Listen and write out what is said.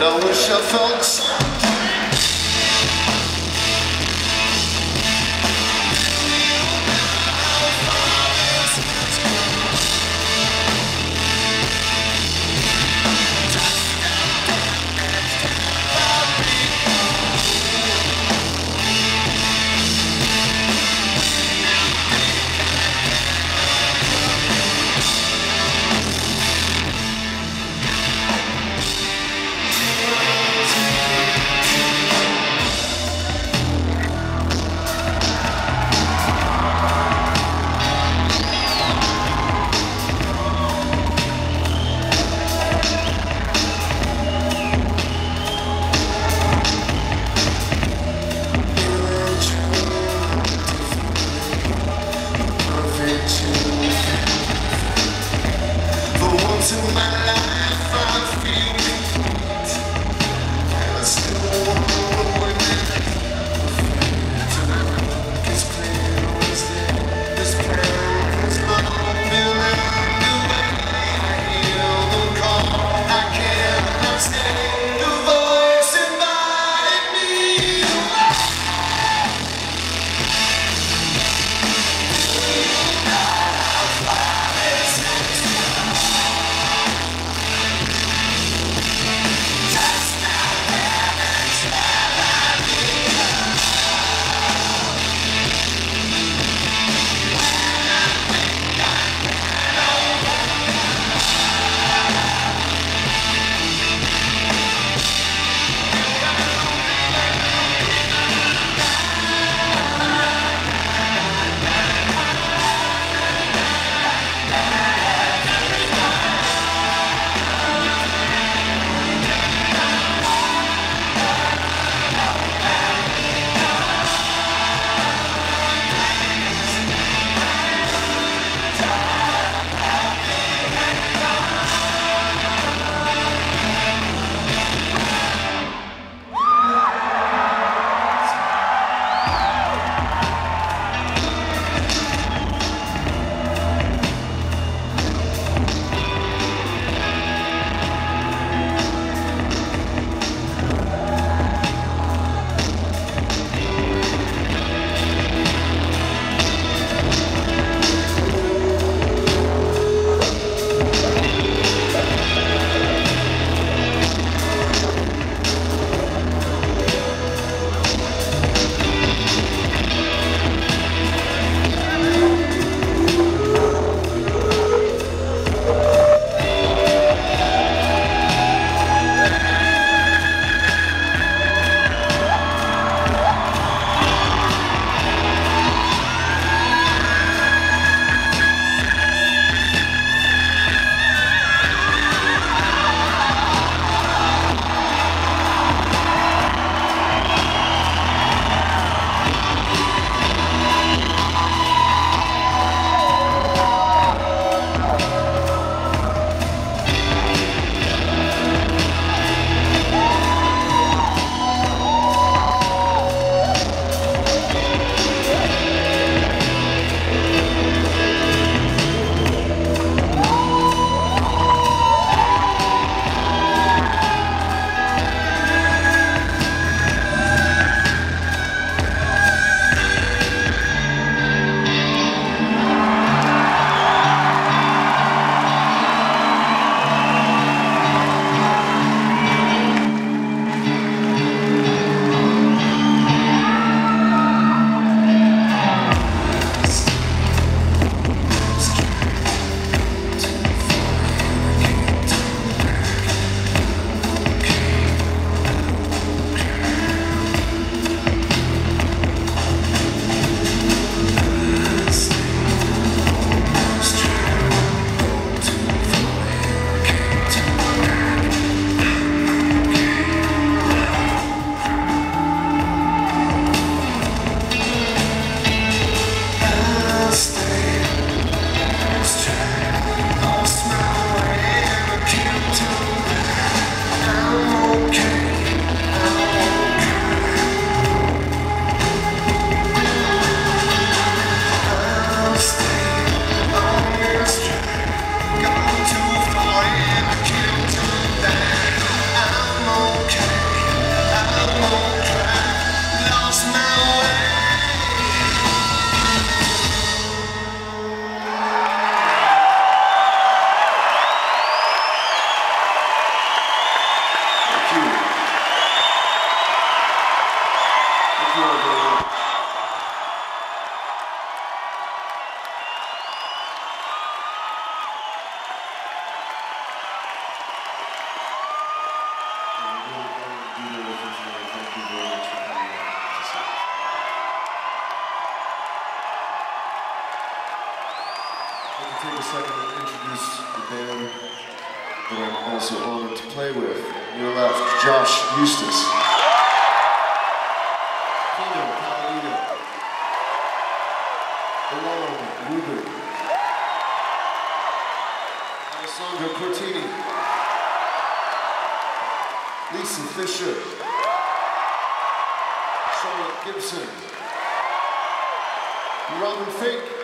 I wish I felt something. My life, introduce the band that I'm also honored to play with. Your left, Josh Eustis. Pino Palladino. Ilan Rubin. Alessandro Cortini. Lisa Fischer. Sharlotte Gibson. Robin Finck.